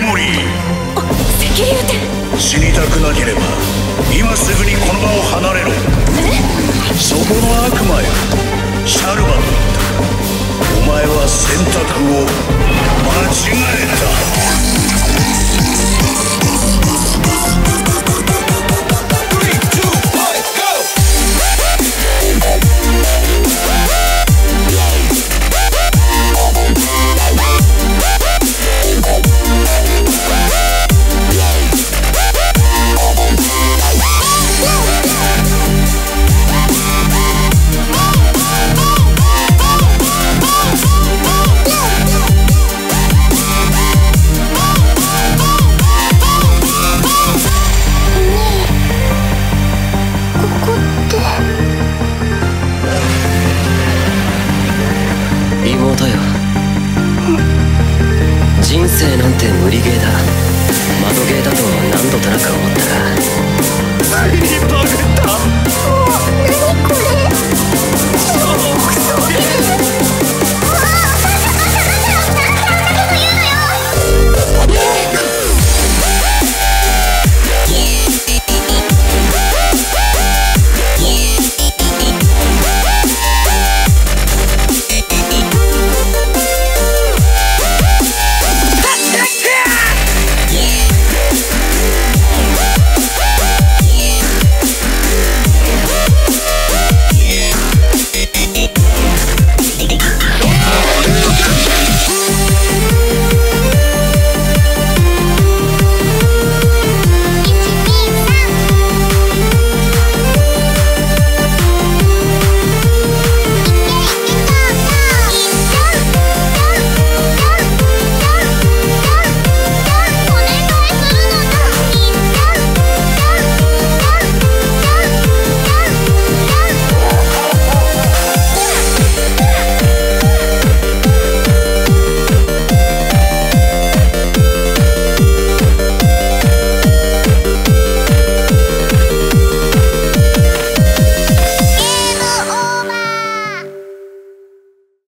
モリー。赤竜天死にたくなければ今すぐにこの場を離れろ。そこの悪魔よシャルバと言お前は選択を